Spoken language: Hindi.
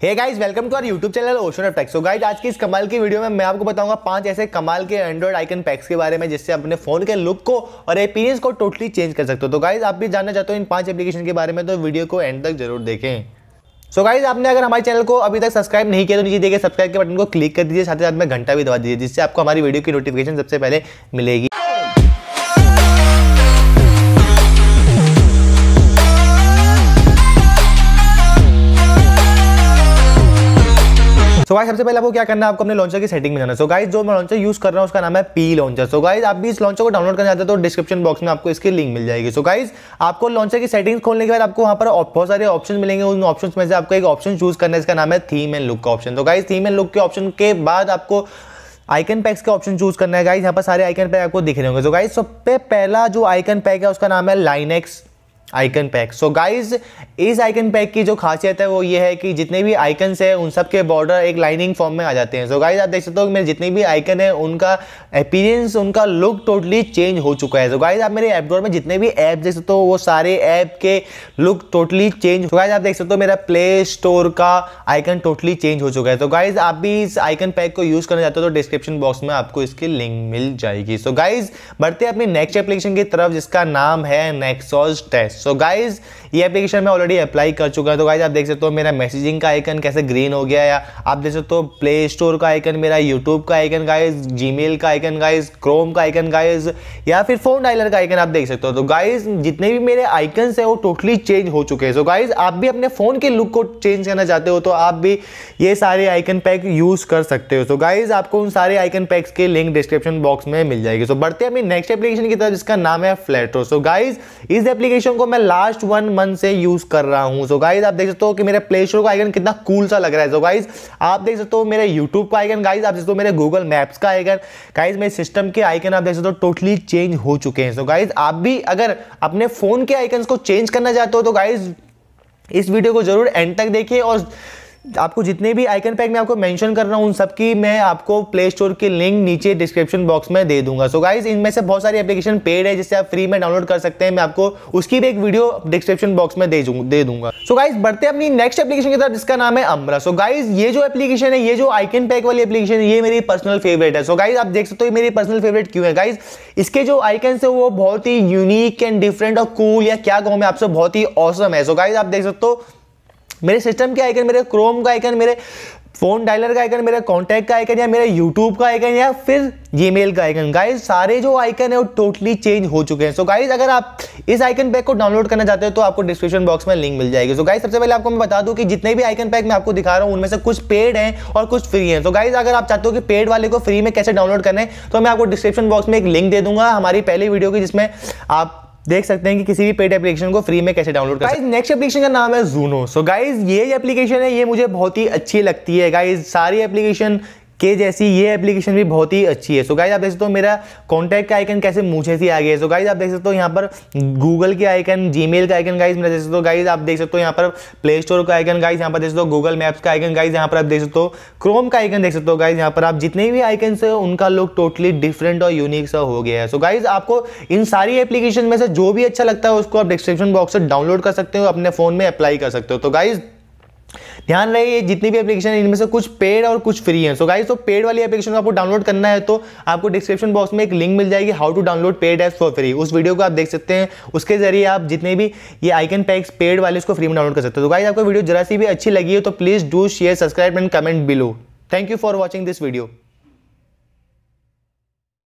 Hey guys welcome to our YouTube channel ocean of techs so guys आज की इस कमाल की वीडियो में मैं आपको बताऊँगा पाँच ऐसे कमाल के एंड्रॉइड आइकन पैक्स के बारे में, जिससे अपने फ़ोन के लुक को और एक्सपीरियंस को टोटली चेंज कर सकते हो। तो गाइस आप भी जानना चाहते हो इन पाँच एप्लीकेशन के बारे में तो वीडियो को एंड तक ज़रूर देखें। सो so गाइज़ आपने अगर हमारे चैनल को अभी तक सब्सक्राइब नहीं किया तो नीचे देखिए सब्सक्राइब के बटन को क्लिक कर दीजिए, साथ ही साथ में घंटा भी दबा दीजिए, जिससे आपको हमारी वीडियो की नोटिफिकेशन सबसे पहले मिलेगी। सो गाइस सबसे पहले आपको क्या करना है? आपको अपने लॉन्चर की सेटिंग में जाना सो गाइस जो मैं लॉन्चर यूज़ कर रहा हूँ, उसका नाम है पी लॉन्चर सो गाइस आप भी इस लॉन्चर को डाउनलोड करना चाहते हो तो डिस्क्रिप्शन बॉक्स में आपको इसकी लिंक मिल जाएगी। सो गाइस आपको लॉन्चर की सेटिंग्स खोलने के बाद आपको वहाँ पर बहुत सारे ऑप्शन मिलेंगे। उन ऑप्शन में से आपको एक ऑप्शन चूज़ करना है, इसका नाम है थीम एंड लुक का ऑप्शन तो गाइस थीम एंड लुक के ऑप्शन के बाद आपको आइकन पैक्स का ऑप्शन चूज़ करना है। गाइस यहाँ पर सारे आइकन पैक आपको दिख रहे होंगे। तो गाइस सबसे पहला जो आइकन पैक है, उसका नाम है Linex icon pack. So guys इस आइकन पैक की जो खासियत है वो ये है कि जितने भी आइकन्स है, उन सब के बॉर्डर एक लाइनिंग फॉर्म में आ जाते हैं। सो so गाइज़ आप देख सकते हो कि मेरे जितने भी आइकन है, उनका अपीरियंस उनका लुक टोटली चेंज हो चुका है। सो so गाइज़ आप मेरे ऐप डोर में जितने भी ऐप देख सकते हो, वो सारे ऐप के लुक टोटली चेंज हो गाइज़ आप देख सकते हो मेरा प्ले स्टोर का आइकन टोटली चेंज हो चुका है। तो गाइज़ आप भी इस आइकन पैक को यूज़ करना चाहते हो तो डिस्क्रिप्शन बॉक्स में आपको इसकी लिंक मिल जाएगी। सो so गाइज़ बढ़ते अपनी नेक्स्ट एप्लीकेशन की तरफ़, जिसका नाम है नेक्सॉज टेस्ट सो गाइज़ ये एप्लीकेशन मैं ऑलरेडी अप्लाई कर चुका है। तो गाइज़ आप देख सकते हो मेरा मैसेजिंग का आइकन कैसे ग्रीन हो गया या आप देख सकते हो प्ले स्टोर का आइकन मेरा यूट्यूब का आइकन गाइज़ जीमेल का आइकन गाइज़ क्रोम का आइकन गाइज़ या फिर फ़ोन डायलर का आइकन आप देख सकते हो। तो गाइज़ जितने भी मेरे आइकन है, वो टोटली चेंज हो चुके हैं। सो गाइज़ आप भी अपने फ़ोन के लुक को चेंज करना चाहते हो तो आप भी ये सारे आइकन पैक यूज़ कर सकते हो। तो गाइज़ आपको उन सारे आइकन पैक्स के लिंक डिस्क्रिप्शन बॉक्स में मिल जाएगी। सो बढ़ते हैं अपनी नेक्स्ट एप्लीकेशन की तरफ़, जिसका नाम है फ्लैटो सो गाइज़ इस एप्लीकेशन को मैं लास्ट वन मंथ से यूज़ कर रहा हूँ। सो गाइज़ आप देख सकते हो कि मेरे प्ले स्टोर का आइकन कितना कूल सा लग रहा है। सो गाइज़ आप देख सकते हो मेरे यूट्यूब का आइकन गाइज़ आप देख सकते हो मेरे गूगल मैप्स का आइकन गाइज़ मेरे सिस्टम के आइकन आप देख सकते हो टोटली चेंज हो चुके हैं। सो गाइज़ आप भी अगर अपने फ़ोन के आइकन को चेंज करना चाहते हो तो गाइज़ इस वीडियो को ज़रूर एंड तक देखिए और आपको जितने भी आइकन पैक मैं आपको मेंशन कर रहा हूँ, उन सबकी मैं आपको प्ले स्टोर की लिंक नीचे डिस्क्रिप्शन बॉक्स में दे दूँगा। सो गाइज़ इनमें से बहुत सारी एप्लीकेशन पेड है जिससे आप फ्री में डाउनलोड कर सकते हैं। मैं आपको उसकी भी एक वीडियो डिस्क्रिप्शन बॉक्स में दे दूँगा। सो गाइज़ बढ़ते अपनी नेक्स्ट एप्लीकेशन की तरफ़, जिसका नाम है अमरा सो गाइज़ ये जो एप्लीकेशन है, ये जो आइकन पैक वाली एप्लीकेशन है, ये मेरी पर्सनल फेवरेट है। सो so गाइज़ आप देख सकते हो मेरी पर्सनल फेवरेट क्यों है? गाइज़ इसके जो आइकन है, वो बहुत ही यूनिक एंड डिफरेंट और कूल या क्या कहूँ मैं आपसे, बहुत ही औसम है। सो गाइज़ आप देख सकते हो मेरे सिस्टम के आइकन मेरे क्रोम का आइकन मेरे फ़ोन डायलर का आइकन मेरे कॉन्टैक्ट का आइकन या मेरे यूट्यूब का आइकन या फिर जीमेल का आइकन गाइज़ सारे जो आइकन है वो टोटली चेंज हो चुके हैं। सो so गाइज़ अगर आप इस आइकन पैक को डाउनलोड करना चाहते हो तो आपको डिस्क्रिप्शन बॉक्स में लिंक मिल जाएगी। सो so सबसे पहले आपको मैं बता दूँ कि जितने भी आइकन पैक मैं आपको दिखा रहा हूँ, उनमें से कुछ पेड हैं और कुछ फ्री हैं। सो so गाइज़ अगर आप चाहते हो कि पेड वाले को फ्री में कैसे डाउनलोड करना है तो मैं आपको डिस्क्रिप्शन बॉक्स में एक लिंक दे दूँगा हमारी पहली वीडियो की, जिसमें आप देख सकते हैं कि किसी भी पेड एप्लीकेशन को फ्री में कैसे डाउनलोड कर नेक्स्ट एप्लीकेशन का नाम है जूनो सो गाइज़ ये एप्लीकेशन है ये मुझे बहुत ही अच्छी लगती है। गाइज़ सारी एप्लीकेशन के जैसी ये एप्लीकेशन भी बहुत ही अच्छी है। सो गाइज़ आप देख सकते हो मेरा कॉन्टैक्ट का आइकन कैसे मुझे से आ गया है। सो गाइज़ आप देख सकते हो यहाँ पर गूगल के आइकन जीमेल का आइकन गाइज़ मेरा देख सकते हो। गाइज़ आप देख सकते हो यहाँ पर प्ले स्टोर का आइकन गाइज़ यहाँ पर देख सकते हो। गूगल मैप्स का आइकन गाइज़ यहाँ पर आप देख सकते हो। क्रोम का आइकन देख सकते हो गाइज़ यहाँ पर आप जितने भी आइकन है, उनका लुक टोटली डिफरेंट और यूनिक सा हो गया है। सो गाइज़ आपको इन सारी एप्लीकेशन में से जो भी अच्छा लगता है, उसको आप डिस्क्रिप्शन बॉक्स से डाउनलोड कर सकते हो, अपने फ़ोन में अप्लाई कर सकते हो। तो गाइज़ ध्यान रहे, ये जितनी भी एप्लीकेशन है, इनमें से कुछ पेड और कुछ फ्री है। सो गाइस तो पेड वाली एप्लीकेशन को आपको डाउनलोड करना है तो आपको डिस्क्रिप्शन बॉक्स में एक लिंक मिल जाएगी how to download paid apps for free उस वीडियो को आप देख सकते हैं, उसके ज़रिए आप जितने भी ये आइकन पैक्स पेड वाले उसको फ्री में डाउनलोड कर सकते हो। तो गाइस आपको वीडियो जरा सी भी अच्छी लगी हो तो please do share subscribe and comment below thank you for watching this video